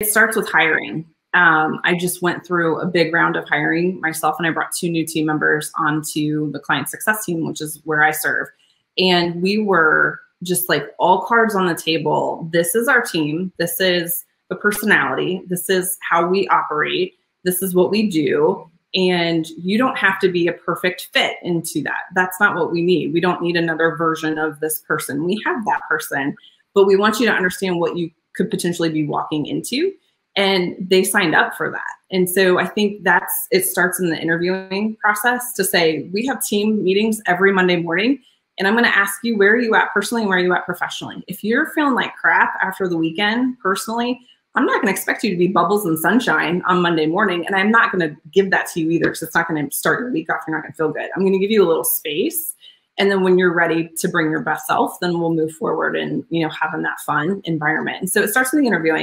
It starts with hiring. Um, I just went through a big round of hiring myself, and I brought two new team members onto the client success team, which is where I serve. And we were just like all cards on the table. This is our team. This is the personality. This is how we operate. This is what we do. And you don't have to be a perfect fit into that. That's not what we need. We don't need another version of this person. We have that person, but we want you to understand what you could potentially be walking into. And they signed up for that. And so I think that's it starts in the interviewing process to say, we have team meetings every Monday morning. And I'm going to ask you, where are you at personally and where are you at professionally? If you're feeling like crap after the weekend personally, I'm not going to expect you to be bubbles and sunshine on Monday morning. And I'm not going to give that to you either because it's not going to start your week off. You're not going to feel good. I'm going to give you a little space. And then when you're ready to bring your best self, then we'll move forward and, you know, having that fun environment. And so it starts with the interviewing.